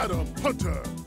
Adam Hunter.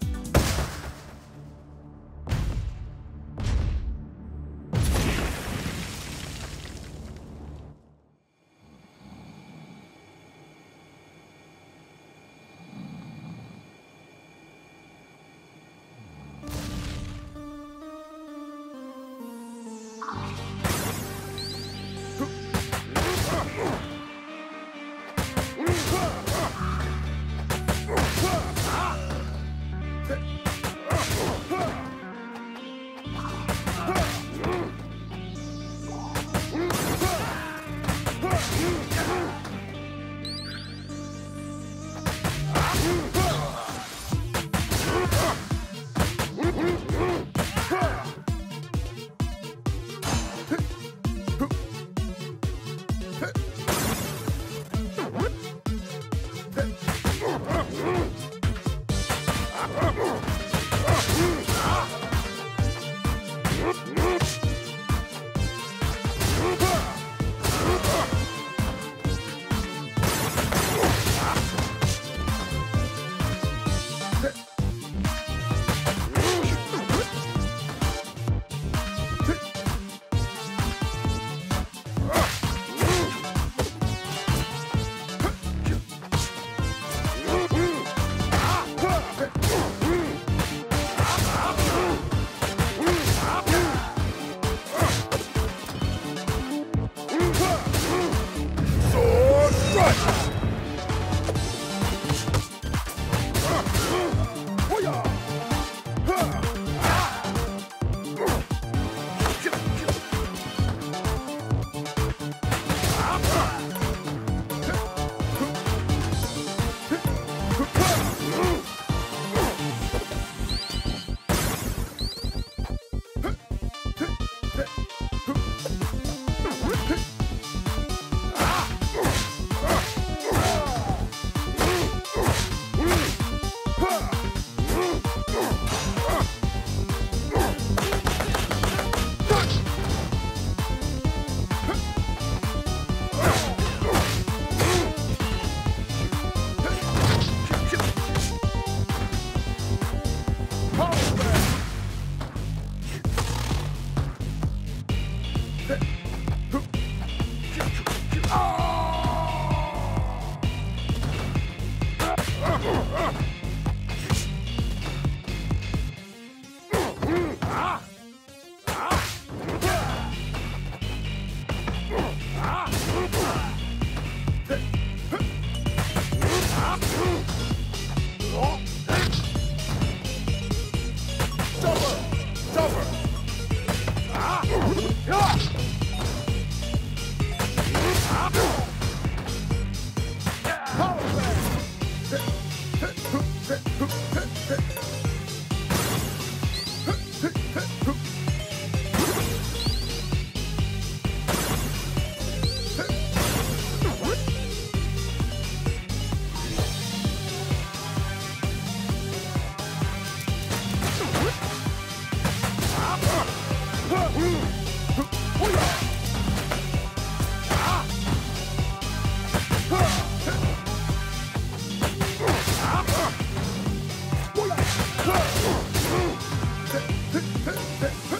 えっ?